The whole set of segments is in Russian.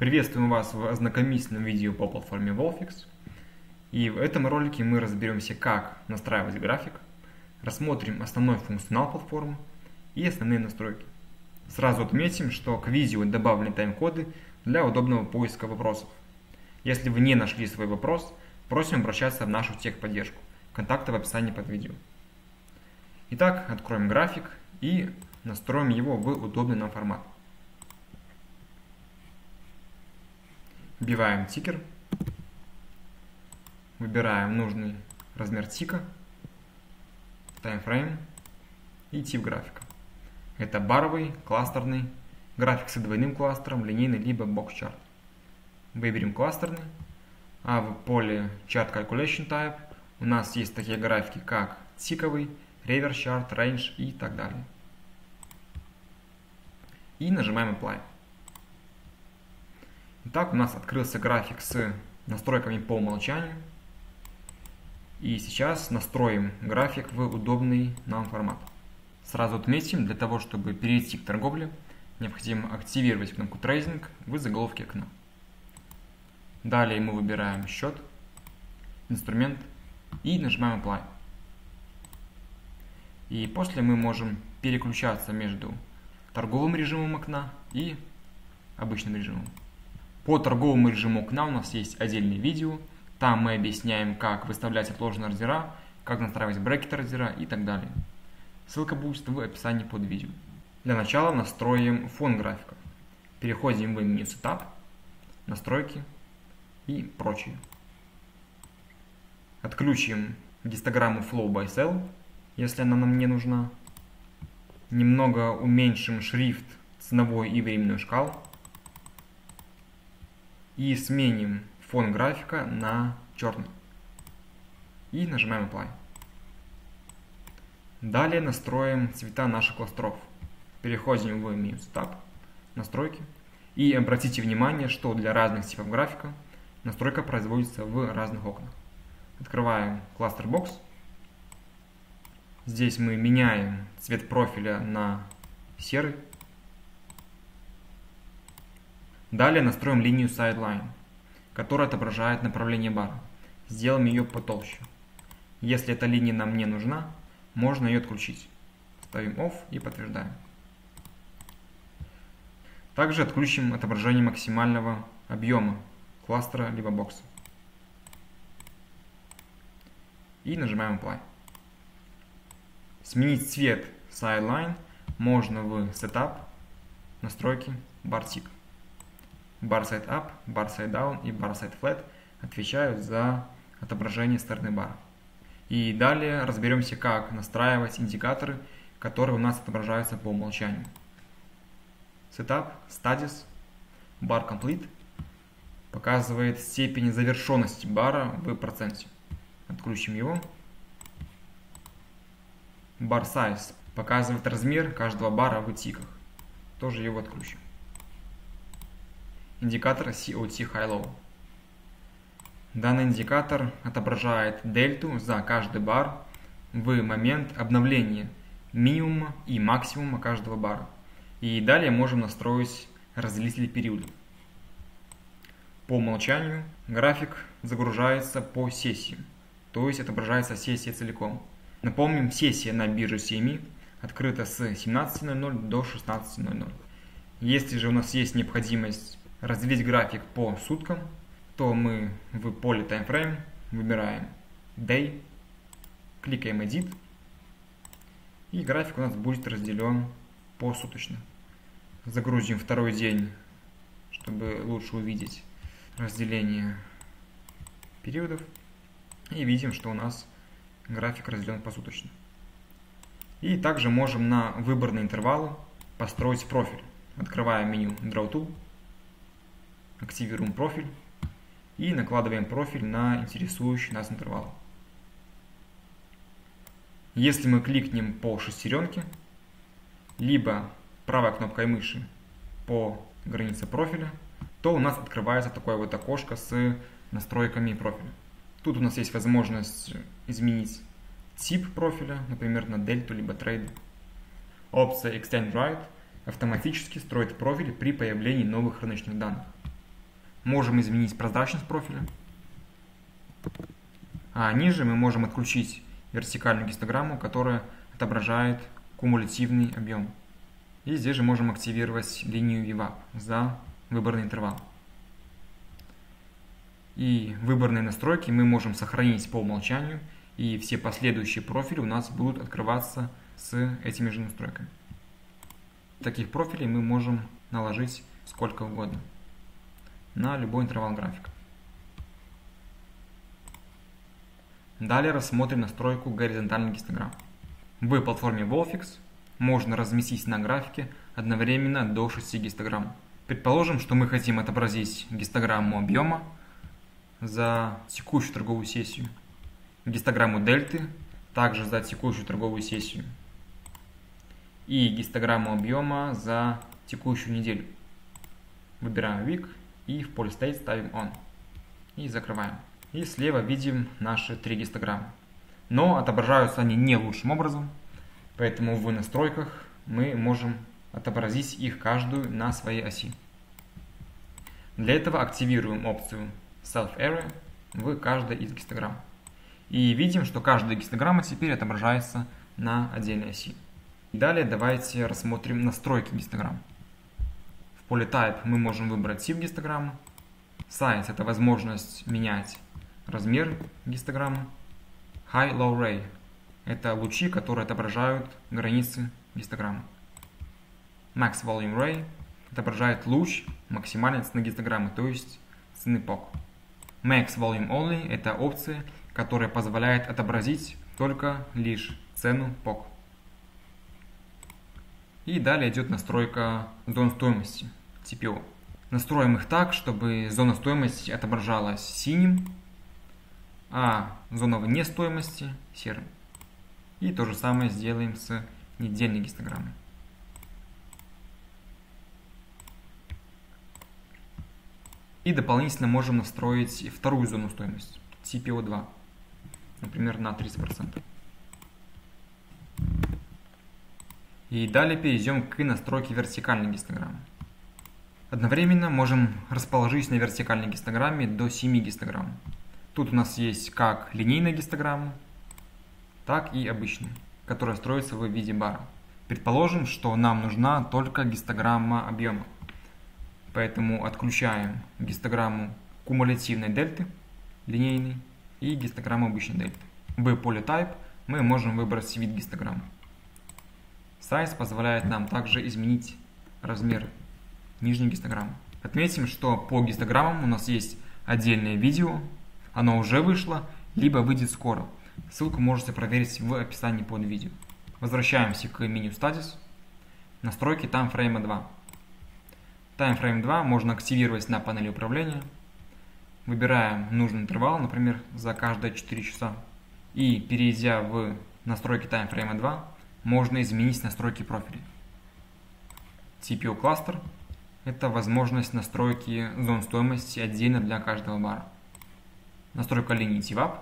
Приветствуем вас в ознакомительном видео по платформе Wolfix. И в этом ролике мы разберемся, как настраивать график, рассмотрим основной функционал платформы и основные настройки. Сразу отметим, что к видео добавлены тайм-коды для удобного поиска вопросов. Если вы не нашли свой вопрос, просим обращаться в нашу техподдержку. Контакты в описании под видео. Итак, откроем график и настроим его в удобный нам формат. Вбиваем тикер. Выбираем нужный размер тика, таймфрейм и тип графика. Это баровый, кластерный, график с двойным кластером, линейный либо бокс-чарт. Выберем кластерный, а в поле Chart Calculation Type у нас есть такие графики, как тиковый, reverse chart, range и так далее. И нажимаем Apply. Итак, у нас открылся график с настройками по умолчанию. И сейчас настроим график в удобный нам формат. Сразу отметим, для того, чтобы перейти к торговле, необходимо активировать кнопку Tracing в заголовке окна. Далее мы выбираем счет, инструмент и нажимаем Apply. И после мы можем переключаться между торговым режимом окна и обычным режимом. По торговому режиму окна у нас есть отдельное видео. Там мы объясняем, как выставлять отложенные ордера, как настраивать брекеты ордера и так далее. Ссылка будет в описании под видео. Для начала настроим фон графика. Переходим в меню Setup, Настройки и прочее. Отключим гистограмму Flow by Cell, если она нам не нужна. Немного уменьшим шрифт ценовой и временной шкал и сменим фон графика на черный. И нажимаем Apply. Далее настроим цвета наших кластеров. Переходим в меню Setup, настройки. И обратите внимание, что для разных типов графика настройка производится в разных окнах. Открываем кластер Box. Здесь мы меняем цвет профиля на серый. Далее настроим линию Sideline, которая отображает направление бара. Сделаем ее потолще. Если эта линия нам не нужна, можно ее отключить. Ставим Off и подтверждаем. Также отключим отображение максимального объема кластера либо бокса. И нажимаем Apply. Сменить цвет Sideline можно в Setup, Настройки, Tick. Bar Side Up, Bar Side Down и Bar Side Flat отвечают за отображение стороны бара. И далее разберемся, как настраивать индикаторы, которые у нас отображаются по умолчанию. Setup, Status, Bar Complete показывает степень завершенности бара в проценте. Отключим его. Bar Size показывает размер каждого бара в тиках. Тоже его отключим индикатор COT High-Low. Данный индикатор отображает дельту за каждый бар в момент обновления минимума и максимума каждого бара. И далее можем настроить разделитель периода. По умолчанию график загружается по сессии, то есть отображается сессия целиком. Напомним, сессия на бирже CME открыта с 17.00 до 16.00. Если же у нас есть необходимость разделить график по суткам, то мы в поле Timeframe выбираем Day, кликаем Edit, и график у нас будет разделен посуточно. Загрузим второй день, чтобы лучше увидеть разделение периодов. И видим, что у нас график разделен посуточно. И также можем на выбранные интервалы построить профиль. Открываем меню Draw Tool, активируем профиль и накладываем профиль на интересующий нас интервал. Если мы кликнем по шестеренке, либо правой кнопкой мыши по границе профиля, то у нас открывается такое вот окошко с настройками профиля. Тут у нас есть возможность изменить тип профиля, например, на дельту либо трейд. Опция Extend Right автоматически строит профиль при появлении новых рыночных данных. Можем изменить прозрачность профиля. А ниже мы можем отключить вертикальную гистограмму, которая отображает кумулятивный объем. И здесь же можем активировать линию VWAP за выбранный интервал. И выбранные настройки мы можем сохранить по умолчанию, и все последующие профили у нас будут открываться с этими же настройками. Таких профилей мы можем наложить сколько угодно на любой интервал графика. Далее рассмотрим настройку горизонтальных гистограмм. В платформе Wolfix можно разместить на графике одновременно до 6 гистограмм. Предположим, что мы хотим отобразить гистограмму объема за текущую торговую сессию, гистограмму дельты также за текущую торговую сессию и гистограмму объема за текущую неделю. Выбираем Week и в поле State ставим On и закрываем. И слева видим наши три гистограммы. Но отображаются они не лучшим образом, поэтому в настройках мы можем отобразить их каждую на своей оси. Для этого активируем опцию Self Area в каждой из гистограмм. И видим, что каждая гистограмма теперь отображается на отдельной оси. Далее давайте рассмотрим настройки гистограмм. Поле Type мы можем выбрать тип гистограммы. Size – это возможность менять размер гистограммы. High Low Ray – это лучи, которые отображают границы гистограммы. Max Volume Ray отображает луч максимальной цены гистограммы, то есть цены POC. Max Volume Only – это опция, которая позволяет отобразить только лишь цену POC. И далее идет настройка зон стоимости, TPO. Настроим их так, чтобы зона стоимости отображалась синим, а зона вне стоимости серым. И то же самое сделаем с недельной гистограммой. И дополнительно можем настроить вторую зону стоимости, CPO2, например, на 30%. И далее перейдем к настройке вертикальной гистограммы. Одновременно можем расположить на вертикальной гистограмме до 7 гистограмм. Тут у нас есть как линейная гистограмма, так и обычная, которая строится в виде бара. Предположим, что нам нужна только гистограмма объема. Поэтому отключаем гистограмму кумулятивной дельты, линейной, и гистограмму обычной дельты. В поле Type мы можем выбрать вид гистограммы. Size позволяет нам также изменить размер нижней гистограммы. Отметим, что по гистограммам у нас есть отдельное видео, оно уже вышло, либо выйдет скоро. Ссылку можете проверить в описании под видео. Возвращаемся к меню Status. Настройки TimeFrame 2. TimeFrame 2 можно активировать на панели управления. Выбираем нужный интервал, например, за каждые 4 часа. И перейдя в настройки TimeFrame 2, можно изменить настройки профилей. TPO кластер – это возможность настройки зон стоимости отдельно для каждого бара. Настройка линии TWAP.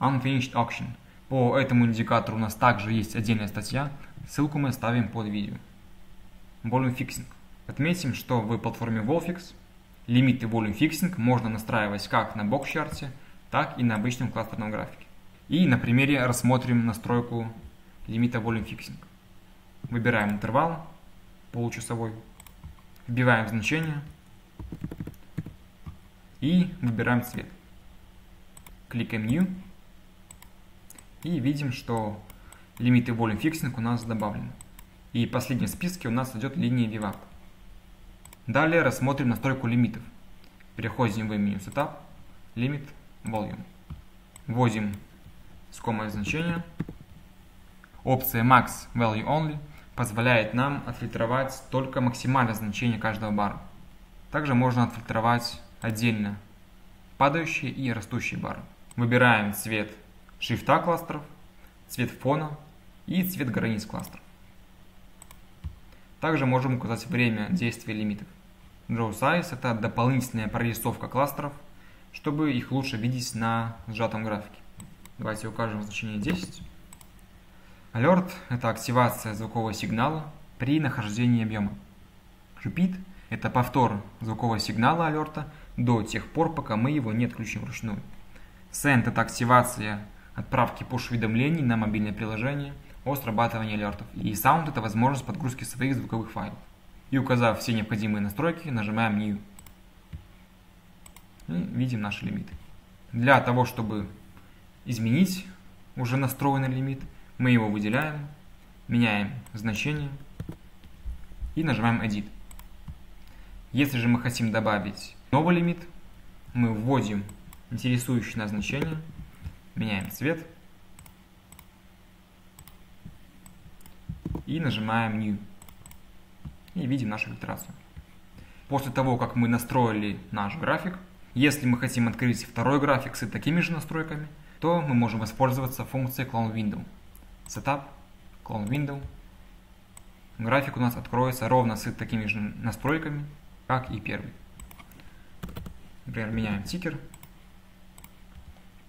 Unfinished Auction. По этому индикатору у нас также есть отдельная статья, ссылку мы ставим под видео. Volume Fixing. Отметим, что в платформе Wolfix лимиты Volume Fixing можно настраивать как на бокс-чарте, так и на обычном кластерном графике. И на примере рассмотрим настройку лимита Volume Fixing. Выбираем интервал получасовой, вбиваем значение и выбираем цвет. Кликаем New и видим, что лимиты Volume Fixing у нас добавлены. И в списке у нас идет линия VWAP. Далее рассмотрим настройку лимитов. Переходим в меню Setup, Limit, Volume. Вводим искомое значение. Опция Max Value Only позволяет нам отфильтровать только максимальное значение каждого бара. Также можно отфильтровать отдельно падающие и растущие бары. Выбираем цвет шрифта кластеров, цвет фона и цвет границ кластеров. Также можем указать время действия лимитов. Draw Size – это дополнительная прорисовка кластеров, чтобы их лучше видеть на сжатом графике. Давайте укажем значение 10. Alert – это активация звукового сигнала при нахождении объема. Repeat Это повтор звукового сигнала алерта до тех пор, пока мы его не отключим вручную. Send – это активация отправки push-уведомлений на мобильное приложение о срабатывании алертов. И Sound – это возможность подгрузки своих звуковых файлов. И указав все необходимые настройки, нажимаем New. И видим наши лимиты. Для того, чтобы изменить уже настроенный лимит, мы его выделяем, меняем значение и нажимаем Edit. Если же мы хотим добавить новый лимит, мы вводим интересующее нас значение, меняем цвет и нажимаем New. И видим нашу фильтрацию. После того, как мы настроили наш график, если мы хотим открыть второй график с такими же настройками, то мы можем воспользоваться функцией Clone Window. Setup, Clone Window. График у нас откроется ровно с такими же настройками, как и первый. Например, меняем тикер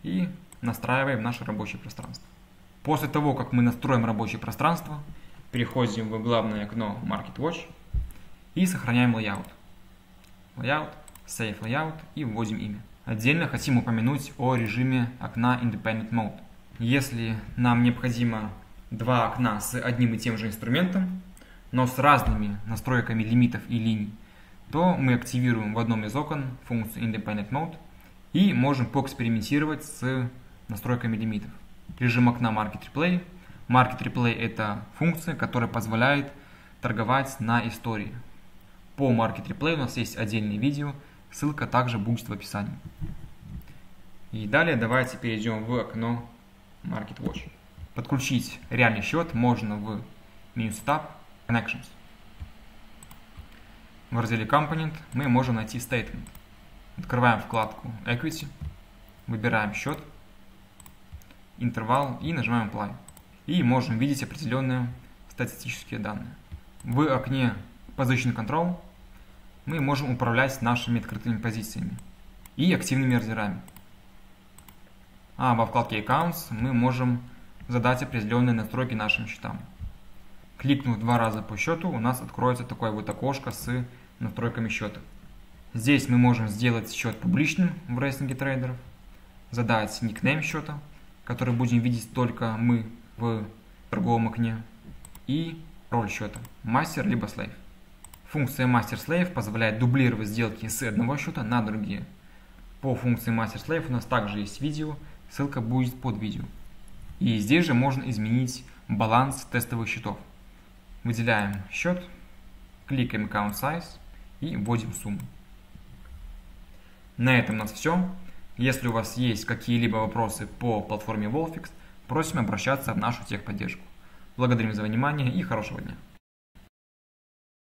и настраиваем наше рабочее пространство. После того, как мы настроим рабочее пространство, переходим в главное окно Market Watch и сохраняем layout. Layout, Save Layout и вводим имя. Отдельно хотим упомянуть о режиме окна Independent Mode. Если нам необходимо два окна с одним и тем же инструментом, но с разными настройками лимитов и линий, то мы активируем в одном из окон функцию Independent Mode и можем поэкспериментировать с настройками лимитов. Режим окна Market Replay. Market Replay – это функция, которая позволяет торговать на истории. По Market Replay у нас есть отдельное видео, ссылка также будет в описании. И далее давайте перейдем в окно Market Watch. Подключить реальный счет можно в меню Setup Connections. В разделе Component мы можем найти Statement. Открываем вкладку Equity, выбираем счет, интервал и нажимаем Apply. И можем видеть определенные статистические данные. В окне Position Control мы можем управлять нашими открытыми позициями и активными ордерами. А во вкладке Accounts мы можем задать определенные настройки нашим счетам. Кликнув два раза по счету, у нас откроется такое вот окошко с настройками счета. Здесь мы можем сделать счет публичным в рейтинге трейдеров, задать никнейм счета, который будем видеть только мы в торговом окне, и роль счета – мастер либо слейв. Функция мастер-слейв позволяет дублировать сделки с одного счета на другие. По функции мастер-слейв у нас также есть видео, ссылка будет под видео. И здесь же можно изменить баланс тестовых счетов. Выделяем счет, кликаем Account Size и вводим сумму. На этом у нас все. Если у вас есть какие-либо вопросы по платформе Wolfix, просим обращаться в нашу техподдержку. Благодарим за внимание и хорошего дня.